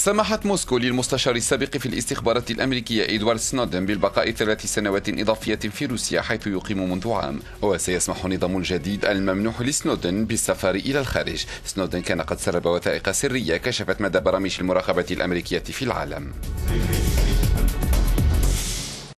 سمحت موسكو للمستشار السابق في الاستخبارات الأمريكية إدوارد سنودن بالبقاء ثلاث سنوات إضافية في روسيا حيث يقيم منذ عام. وسيسمح النظام الجديد الممنوح لسنودن بالسفر إلى الخارج. سنودن كان قد سرب وثائق سرية كشفت مدى برامج المراقبة الأمريكية في العالم.